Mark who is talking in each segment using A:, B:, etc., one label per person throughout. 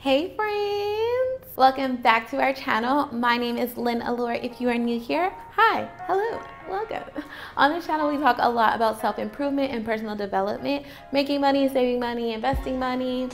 A: Hey friends! Welcome back to our channel. My name is Lyn Allure. If you are new here, hi, hello, welcome. On this channel, we talk a lot about self-improvement and personal development, making money, saving money, investing money,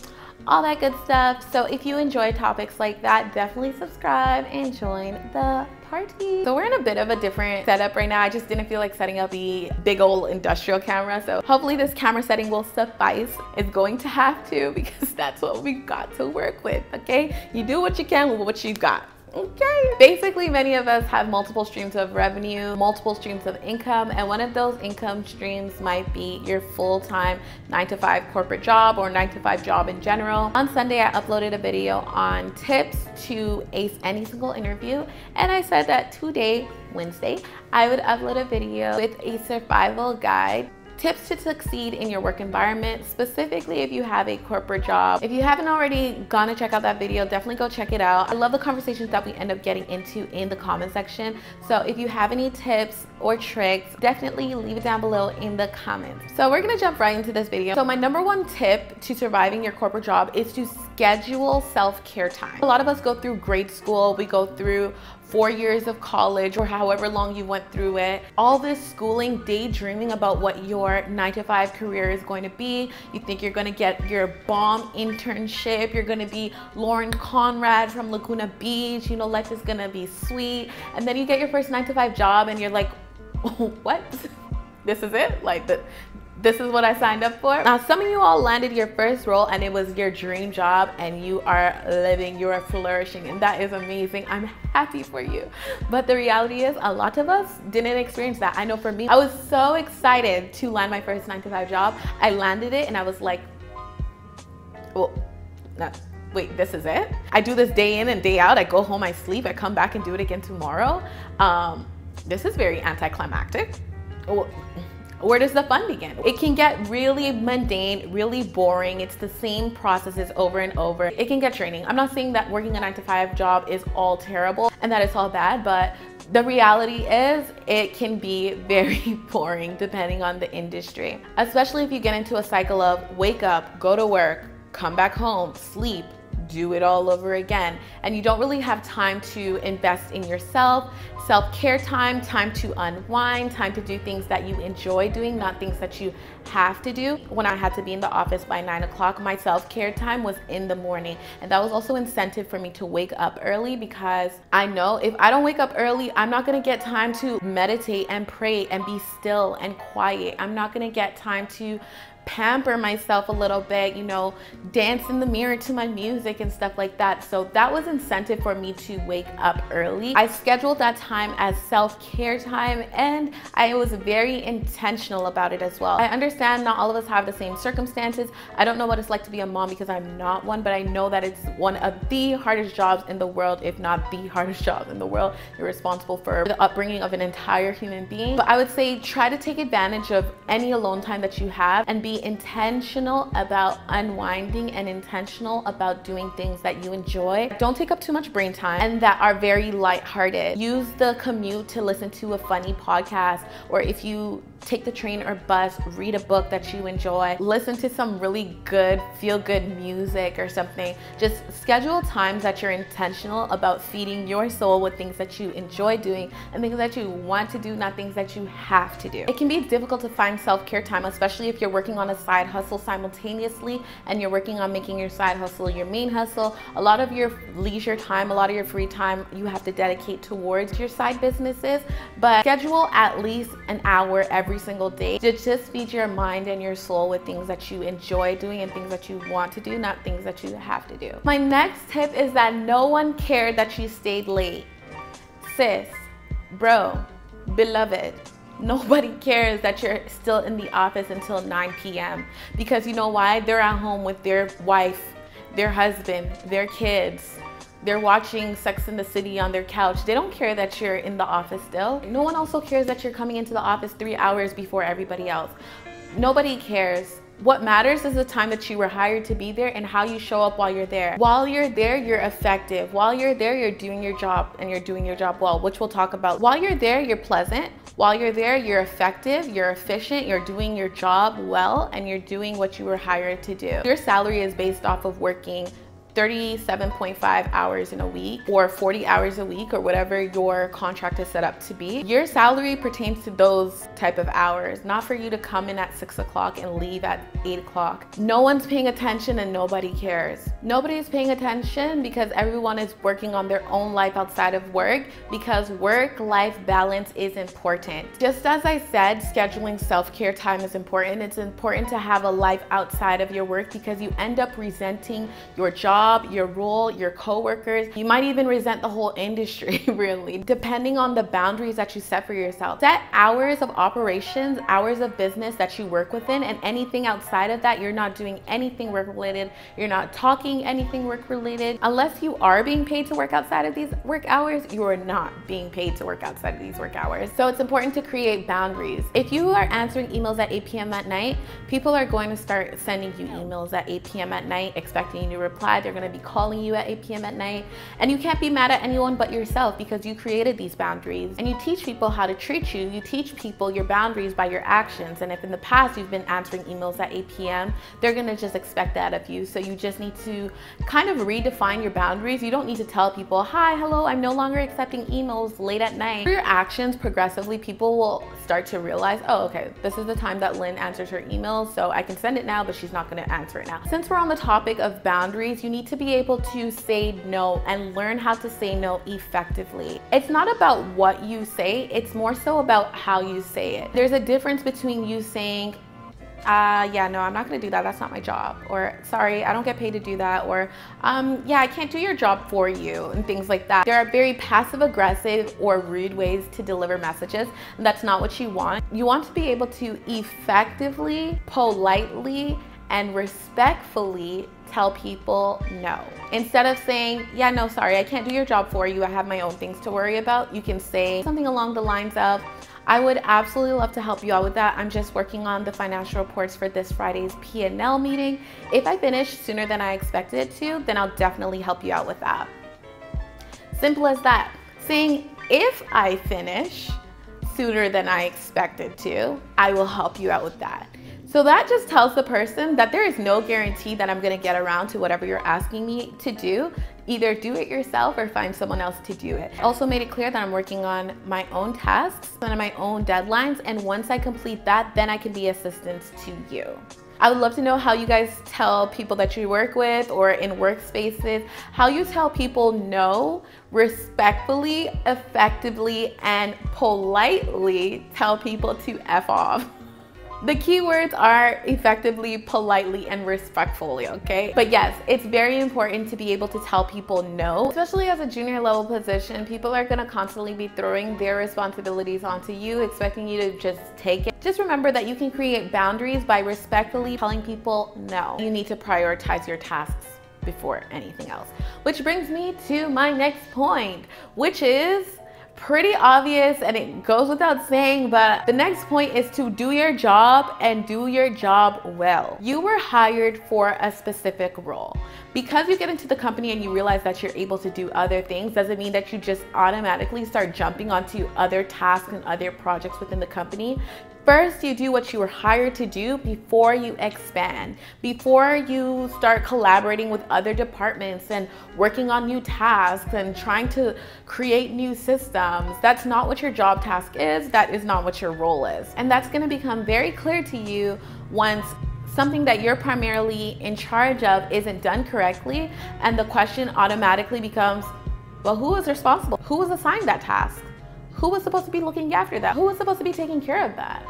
A: all that good stuff. So if you enjoy topics like that, definitely subscribe and join the party. So we're in a bit of a different setup right now. I just didn't feel like setting up the big old industrial camera. So hopefully this camera setting will suffice. It's going to have to because that's what we got to work with, okay? You do what you can with what you've got. Okay. Basically, many of us have multiple streams of revenue, multiple streams of income, and one of those income streams might be your full-time nine to five corporate job or nine to five job in general. On Sunday, I uploaded a video on tips to ace any single interview, and I said that today, Wednesday, I would upload a video with a survival guide Tips to succeed in your work environment, specifically if you have a corporate job. If you haven't already gone to check out that video, definitely go check it out. I love the conversations that we end up getting into in the comment section. So if you have any tips or tricks, definitely leave it down below in the comments. So we're gonna jump right into this video. So my number one tip to surviving your corporate job is to schedule self-care time. A lot of us go through grade school, we go through four years of college or however long you went through it. All this schooling, daydreaming about what your nine to five career is going to be. You think you're gonna get your bomb internship. You're gonna be Lauren Conrad from Laguna Beach. You know, life is gonna be sweet. And then you get your first nine to five job and you're like, what? This is it? Like the, this is what I signed up for. Now, some of you all landed your first role and it was your dream job and you are living, you are flourishing and that is amazing. I'm happy for you. But the reality is a lot of us didn't experience that. I know for me, I was so excited to land my first nine to five job. I landed it and I was like, well, no, wait, this is it? I do this day in and day out. I go home, I sleep, I come back and do it again tomorrow. Um, this is very anticlimactic. Well, where does the fun begin? It can get really mundane, really boring. It's the same processes over and over. It can get draining. I'm not saying that working a nine to five job is all terrible and that it's all bad, but the reality is it can be very boring depending on the industry, especially if you get into a cycle of wake up, go to work, come back home, sleep, do it all over again. And you don't really have time to invest in yourself, self-care time, time to unwind, time to do things that you enjoy doing, not things that you have to do. When I had to be in the office by nine o'clock, my self-care time was in the morning. And that was also incentive for me to wake up early because I know if I don't wake up early, I'm not gonna get time to meditate and pray and be still and quiet. I'm not gonna get time to pamper myself a little bit, you know, dance in the mirror to my music and stuff like that. So that was incentive for me to wake up early. I scheduled that time as self-care time and I was very intentional about it as well. I understand not all of us have the same circumstances. I don't know what it's like to be a mom because I'm not one, but I know that it's one of the hardest jobs in the world, if not the hardest job in the world. You're responsible for the upbringing of an entire human being. But I would say try to take advantage of any alone time that you have and be intentional about unwinding and intentional about doing things that you enjoy. Don't take up too much brain time and that are very lighthearted. Use the commute to listen to a funny podcast or if you take the train or bus, read a book that you enjoy, listen to some really good, feel good music or something. Just schedule times that you're intentional about feeding your soul with things that you enjoy doing and things that you want to do, not things that you have to do. It can be difficult to find self care time, especially if you're working on a side hustle simultaneously and you're working on making your side hustle your main hustle. A lot of your leisure time, a lot of your free time, you have to dedicate towards your side businesses, but schedule at least an hour every single day to just feed your mind and your soul with things that you enjoy doing and things that you want to do, not things that you have to do. My next tip is that no one cared that you stayed late. Sis, bro, beloved, Nobody cares that you're still in the office until 9 p.m. because you know why? They're at home with their wife, their husband, their kids, they're watching Sex in the City on their couch. They don't care that you're in the office still. No one also cares that you're coming into the office three hours before everybody else. Nobody cares. What matters is the time that you were hired to be there and how you show up while you're there. While you're there, you're effective. While you're there, you're doing your job and you're doing your job well, which we'll talk about. While you're there, you're pleasant. While you're there, you're effective, you're efficient, you're doing your job well, and you're doing what you were hired to do. Your salary is based off of working 37.5 hours in a week or 40 hours a week or whatever your contract is set up to be, your salary pertains to those type of hours, not for you to come in at six o'clock and leave at eight o'clock. No one's paying attention and nobody cares. Nobody is paying attention because everyone is working on their own life outside of work because work-life balance is important. Just as I said, scheduling self-care time is important. It's important to have a life outside of your work because you end up resenting your job job, your role, your coworkers. You might even resent the whole industry, really, depending on the boundaries that you set for yourself. Set hours of operations, hours of business that you work within, and anything outside of that, you're not doing anything work related. You're not talking anything work related. Unless you are being paid to work outside of these work hours, you are not being paid to work outside of these work hours. So it's important to create boundaries. If you are answering emails at 8 p.m. at night, people are going to start sending you emails at 8 p.m. at night expecting you to reply. They're gonna be calling you at 8 p.m. at night. And you can't be mad at anyone but yourself because you created these boundaries. And you teach people how to treat you. You teach people your boundaries by your actions. And if in the past you've been answering emails at 8 p.m., they're gonna just expect that of you. So you just need to kind of redefine your boundaries. You don't need to tell people, hi, hello, I'm no longer accepting emails late at night. Through your actions, progressively, people will start to realize, oh, okay, this is the time that Lyn answers her emails, so I can send it now, but she's not gonna answer it now. Since we're on the topic of boundaries, you need to be able to say no and learn how to say no effectively. It's not about what you say, it's more so about how you say it. There's a difference between you saying, uh, yeah, no, I'm not gonna do that. That's not my job. Or, sorry, I don't get paid to do that. Or, um, yeah, I can't do your job for you, and things like that. There are very passive aggressive or rude ways to deliver messages, and that's not what you want. You want to be able to effectively, politely, and respectfully tell people no. Instead of saying, yeah, no, sorry, I can't do your job for you. I have my own things to worry about. You can say something along the lines of, I would absolutely love to help you out with that. I'm just working on the financial reports for this Friday's P&L meeting. If I finish sooner than I expected to, then I'll definitely help you out with that. Simple as that. Saying, if I finish sooner than I expected to, I will help you out with that. So that just tells the person that there is no guarantee that I'm gonna get around to whatever you're asking me to do. Either do it yourself or find someone else to do it. Also made it clear that I'm working on my own tasks and my own deadlines. And once I complete that, then I can be assistance to you. I would love to know how you guys tell people that you work with or in workspaces, how you tell people no respectfully, effectively, and politely tell people to F off. The keywords are effectively, politely, and respectfully, okay? But yes, it's very important to be able to tell people no, especially as a junior level position. People are gonna constantly be throwing their responsibilities onto you, expecting you to just take it. Just remember that you can create boundaries by respectfully telling people no. You need to prioritize your tasks before anything else. Which brings me to my next point, which is pretty obvious and it goes without saying, but the next point is to do your job and do your job well. You were hired for a specific role. Because you get into the company and you realize that you're able to do other things doesn't mean that you just automatically start jumping onto other tasks and other projects within the company. First, you do what you were hired to do before you expand, before you start collaborating with other departments and working on new tasks and trying to create new systems. That's not what your job task is. That is not what your role is. And that's gonna become very clear to you once something that you're primarily in charge of isn't done correctly. And the question automatically becomes, well, who is responsible? Who was assigned that task? Who was supposed to be looking after that? Who was supposed to be taking care of that?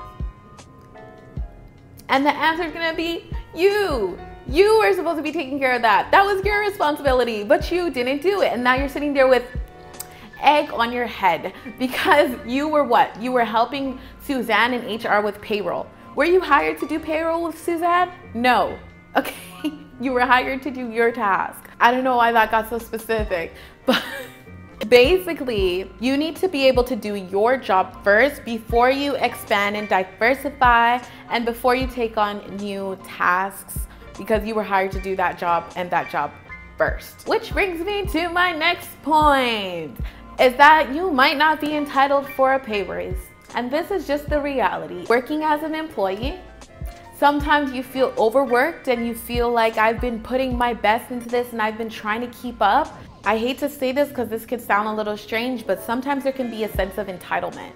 A: And the answer is gonna be you. You were supposed to be taking care of that. That was your responsibility, but you didn't do it. And now you're sitting there with egg on your head because you were what? You were helping Suzanne in HR with payroll. Were you hired to do payroll with Suzanne? No. Okay, you were hired to do your task. I don't know why that got so specific, but Basically, you need to be able to do your job first before you expand and diversify and before you take on new tasks because you were hired to do that job and that job first. Which brings me to my next point is that you might not be entitled for a pay raise. And this is just the reality. Working as an employee, sometimes you feel overworked and you feel like I've been putting my best into this and I've been trying to keep up. I hate to say this because this could sound a little strange, but sometimes there can be a sense of entitlement.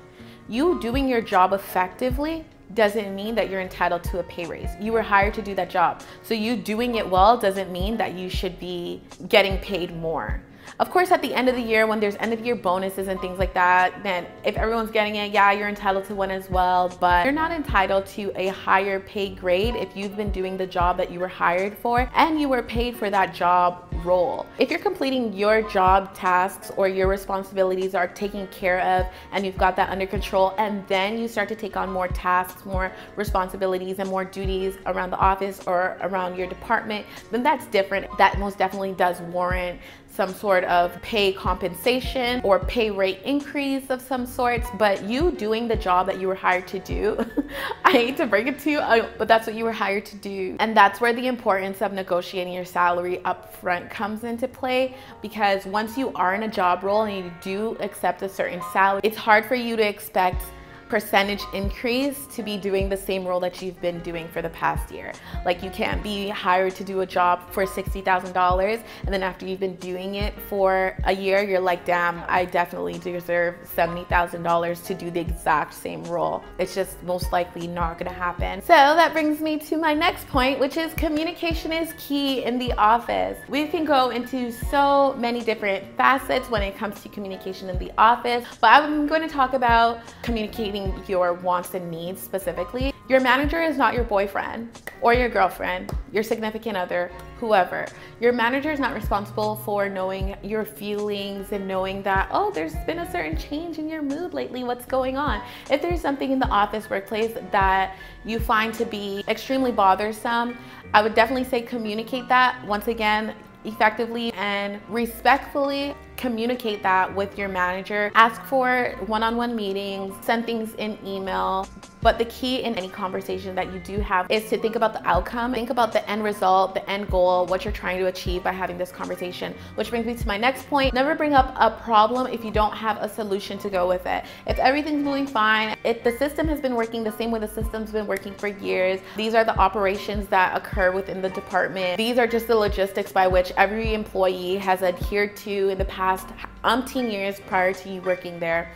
A: You doing your job effectively doesn't mean that you're entitled to a pay raise. You were hired to do that job. So you doing it well doesn't mean that you should be getting paid more. Of course, at the end of the year, when there's end of year bonuses and things like that, then if everyone's getting it, yeah, you're entitled to one as well, but you're not entitled to a higher pay grade if you've been doing the job that you were hired for and you were paid for that job role. If you're completing your job tasks or your responsibilities are taken care of and you've got that under control and then you start to take on more tasks, more responsibilities and more duties around the office or around your department, then that's different. That most definitely does warrant some sort of pay compensation or pay rate increase of some sorts, but you doing the job that you were hired to do, I hate to break it to you, but that's what you were hired to do. And that's where the importance of negotiating your salary up front comes into play because once you are in a job role and you do accept a certain salary, it's hard for you to expect percentage increase to be doing the same role that you've been doing for the past year. Like you can't be hired to do a job for $60,000 and then after you've been doing it for a year, you're like, damn, I definitely deserve $70,000 to do the exact same role. It's just most likely not gonna happen. So that brings me to my next point, which is communication is key in the office. We can go into so many different facets when it comes to communication in the office, but I'm going to talk about communicating meeting your wants and needs specifically. Your manager is not your boyfriend or your girlfriend, your significant other, whoever. Your manager is not responsible for knowing your feelings and knowing that, oh, there's been a certain change in your mood lately, what's going on? If there's something in the office workplace that you find to be extremely bothersome, I would definitely say communicate that. Once again, effectively and respectfully communicate that with your manager. Ask for one-on-one -on -one meetings, send things in email. But the key in any conversation that you do have is to think about the outcome, think about the end result, the end goal, what you're trying to achieve by having this conversation. Which brings me to my next point. Never bring up a problem if you don't have a solution to go with it. If everything's moving fine, if the system has been working the same way the system's been working for years, these are the operations that occur within the department. These are just the logistics by which every employee has adhered to in the past umpteen years prior to you working there.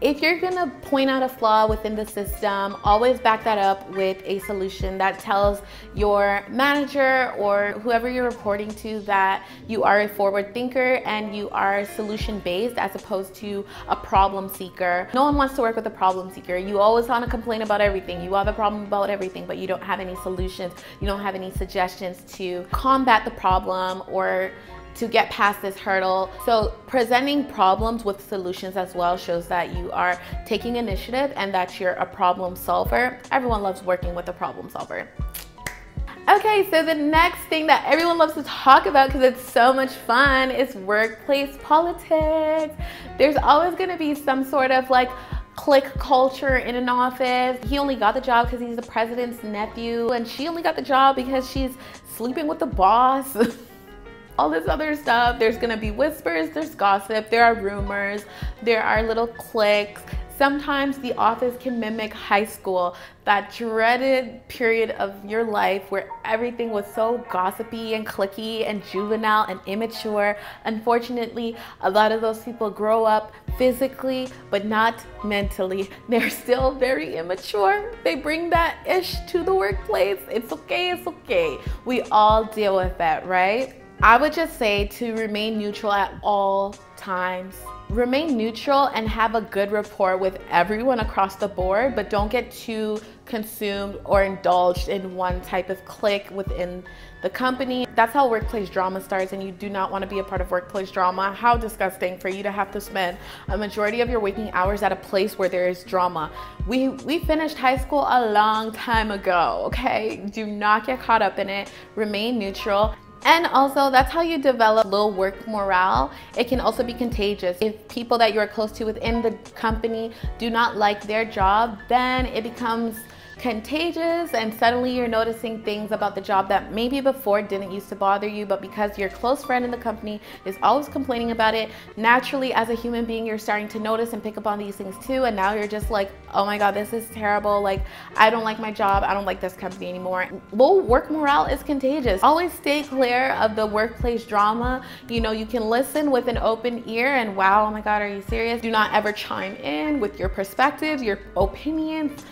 A: If you're gonna point out a flaw within the system, always back that up with a solution that tells your manager or whoever you're reporting to that you are a forward thinker and you are solution based as opposed to a problem seeker. No one wants to work with a problem seeker. You always wanna complain about everything. You have a problem about everything, but you don't have any solutions. You don't have any suggestions to combat the problem or to get past this hurdle. So presenting problems with solutions as well shows that you are taking initiative and that you're a problem solver. Everyone loves working with a problem solver. Okay, so the next thing that everyone loves to talk about because it's so much fun is workplace politics. There's always gonna be some sort of like clique culture in an office. He only got the job because he's the president's nephew and she only got the job because she's sleeping with the boss. all this other stuff. There's gonna be whispers, there's gossip, there are rumors, there are little cliques. Sometimes the office can mimic high school, that dreaded period of your life where everything was so gossipy and clicky and juvenile and immature. Unfortunately, a lot of those people grow up physically but not mentally. They're still very immature. They bring that ish to the workplace. It's okay, it's okay. We all deal with that, right? I would just say to remain neutral at all times. Remain neutral and have a good rapport with everyone across the board, but don't get too consumed or indulged in one type of clique within the company. That's how workplace drama starts and you do not want to be a part of workplace drama. How disgusting for you to have to spend a majority of your waking hours at a place where there is drama. We, we finished high school a long time ago, okay? Do not get caught up in it. Remain neutral and also, that's how you develop low work morale. It can also be contagious. If people that you're close to within the company do not like their job, then it becomes contagious and suddenly you're noticing things about the job that maybe before didn't used to bother you, but because your close friend in the company is always complaining about it, naturally as a human being, you're starting to notice and pick up on these things too. And now you're just like, oh my God, this is terrible. Like, I don't like my job. I don't like this company anymore. Low work morale is contagious. Always stay clear of the workplace drama. You know, you can listen with an open ear and wow, oh my God, are you serious? Do not ever chime in with your perspectives, your opinions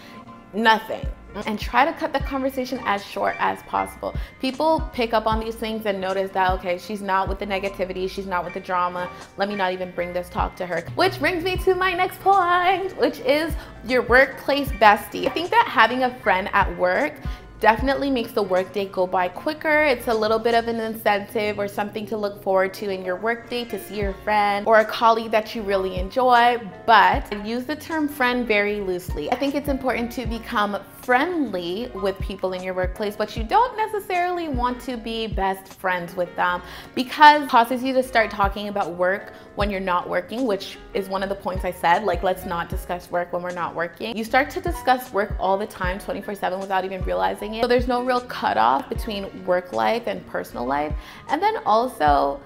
A: nothing and try to cut the conversation as short as possible. People pick up on these things and notice that, okay, she's not with the negativity, she's not with the drama. Let me not even bring this talk to her. Which brings me to my next point, which is your workplace bestie. I think that having a friend at work definitely makes the workday go by quicker. It's a little bit of an incentive or something to look forward to in your workday to see your friend or a colleague that you really enjoy, but I use the term friend very loosely. I think it's important to become friendly with people in your workplace, but you don't necessarily want to be best friends with them because it causes you to start talking about work when you're not working, which is one of the points I said, like let's not discuss work when we're not working. You start to discuss work all the time, 24 seven without even realizing it. So there's no real cutoff between work life and personal life. And then also,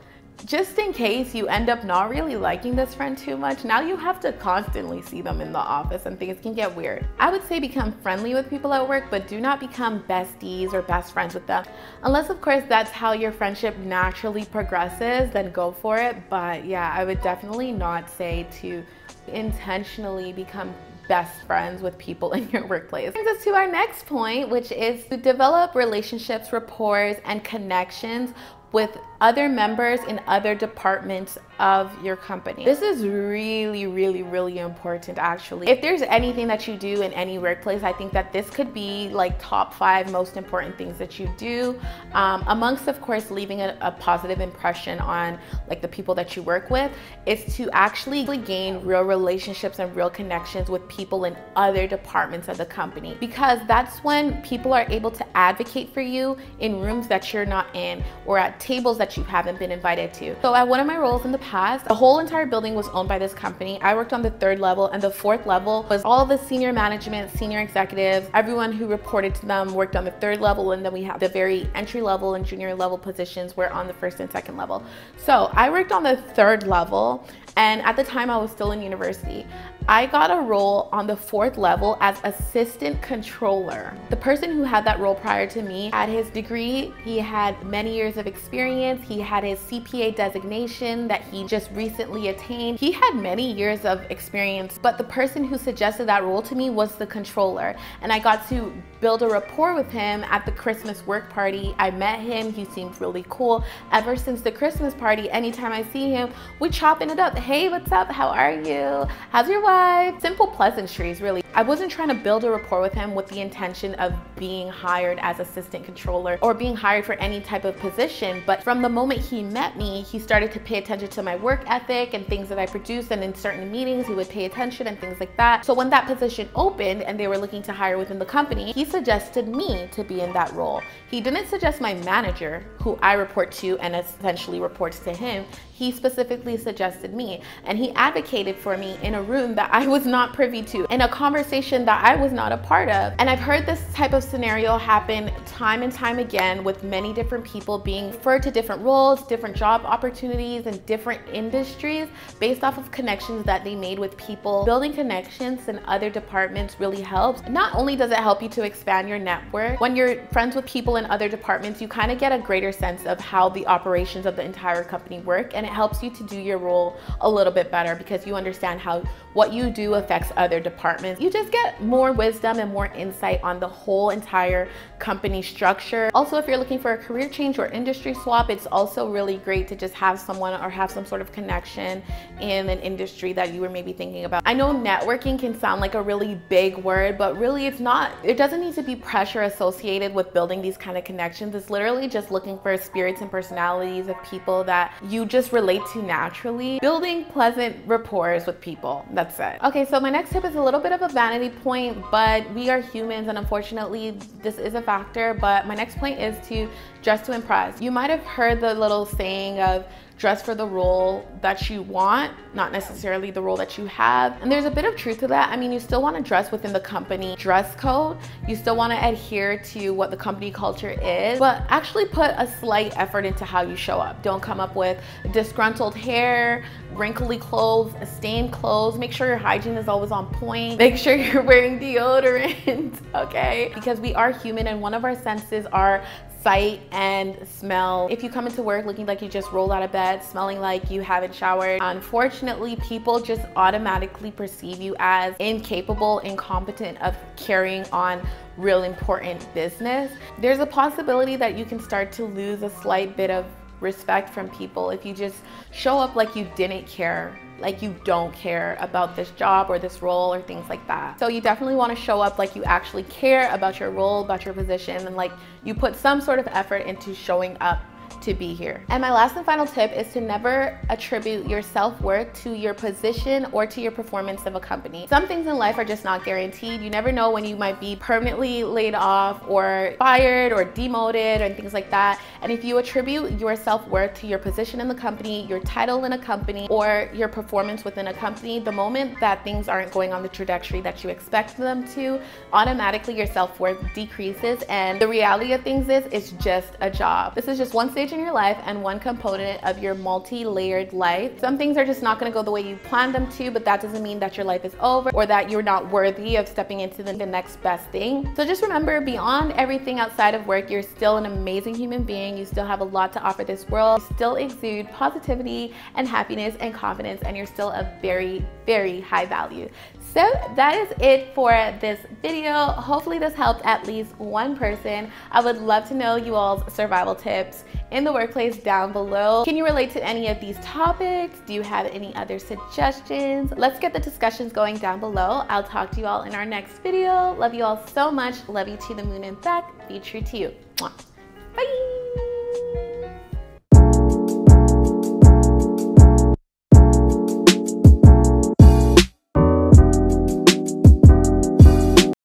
A: just in case you end up not really liking this friend too much, now you have to constantly see them in the office and things can get weird. I would say become friendly with people at work, but do not become besties or best friends with them. Unless of course that's how your friendship naturally progresses, then go for it. But yeah, I would definitely not say to intentionally become best friends with people in your workplace. Brings us to our next point, which is to develop relationships, rapport, and connections with other members in other departments of your company. This is really, really, really important actually. If there's anything that you do in any workplace, I think that this could be like top five most important things that you do, um, amongst of course leaving a, a positive impression on like the people that you work with, is to actually gain real relationships and real connections with people in other departments of the company. Because that's when people are able to advocate for you in rooms that you're not in or at tables that you haven't been invited to. So at one of my roles in the past, the whole entire building was owned by this company. I worked on the third level and the fourth level was all the senior management, senior executives, everyone who reported to them worked on the third level and then we have the very entry level and junior level positions were on the first and second level. So I worked on the third level and at the time I was still in university. I got a role on the fourth level as assistant controller. The person who had that role prior to me had his degree, he had many years of experience, he had his CPA designation that he just recently attained. He had many years of experience, but the person who suggested that role to me was the controller. And I got to build a rapport with him at the Christmas work party. I met him, he seemed really cool. Ever since the Christmas party, anytime I see him, we chopping it up. Hey, what's up? How are you? How's your wife? Simple pleasantries, really. I wasn't trying to build a rapport with him with the intention of being hired as assistant controller or being hired for any type of position. But from the moment he met me, he started to pay attention to my work ethic and things that I produced. And in certain meetings, he would pay attention and things like that. So when that position opened and they were looking to hire within the company, he suggested me to be in that role. He didn't suggest my manager, who I report to and essentially reports to him. He specifically suggested me and he advocated for me in a room that I was not privy to, in a conversation that I was not a part of. And I've heard this type of scenario happen time and time again with many different people being referred to different roles, different job opportunities, and different industries based off of connections that they made with people. Building connections in other departments really helps. Not only does it help you to expand your network, when you're friends with people in other departments, you kind of get a greater sense of how the operations of the entire company work and it helps you to do your role a little bit better because you understand how what you do affects other departments. You just get more wisdom and more insight on the whole entire company structure. Also, if you're looking for a career change or industry swap, it's also really great to just have someone or have some sort of connection in an industry that you were maybe thinking about. I know networking can sound like a really big word, but really it's not. It doesn't need to be pressure associated with building these kind of connections. It's literally just looking for spirits and personalities of people that you just relate to naturally. Building pleasant rapport with people. That's it. Okay, so my next tip is a little bit of a vanity point, but we are humans and unfortunately this is a factor. But my next point is to dress to impress. You might have heard the little saying of dress for the role that you want, not necessarily the role that you have. And there's a bit of truth to that. I mean, you still want to dress within the company dress code. You still want to adhere to what the company culture is, but actually put a slight effort into how you show up. Don't come up with disgruntled hair, wrinkly clothes, stained clothes. Make sure your hygiene is always on point. Make sure you're wearing deodorant, okay? Because we are human and one of our senses are sight and smell. If you come into work looking like you just rolled out of bed, smelling like you haven't showered, unfortunately, people just automatically perceive you as incapable, incompetent of carrying on real important business. There's a possibility that you can start to lose a slight bit of respect from people if you just show up like you didn't care like you don't care about this job or this role or things like that. So you definitely want to show up like you actually care about your role, about your position, and like you put some sort of effort into showing up to be here. And my last and final tip is to never attribute your self-worth to your position or to your performance of a company. Some things in life are just not guaranteed. You never know when you might be permanently laid off or fired or demoted and things like that. And if you attribute your self-worth to your position in the company, your title in a company, or your performance within a company, the moment that things aren't going on the trajectory that you expect them to, automatically your self-worth decreases. And the reality of things is it's just a job. This is just one stage in your life and one component of your multi-layered life. Some things are just not gonna go the way you planned them to, but that doesn't mean that your life is over or that you're not worthy of stepping into the, the next best thing. So just remember, beyond everything outside of work, you're still an amazing human being. You still have a lot to offer this world. You still exude positivity and happiness and confidence, and you're still a very, very high value. So that is it for this video. Hopefully this helped at least one person. I would love to know you all's survival tips in the workplace down below. Can you relate to any of these topics? Do you have any other suggestions? Let's get the discussions going down below. I'll talk to you all in our next video. Love you all so much. Love you to the moon and back. Be true to you. Mwah.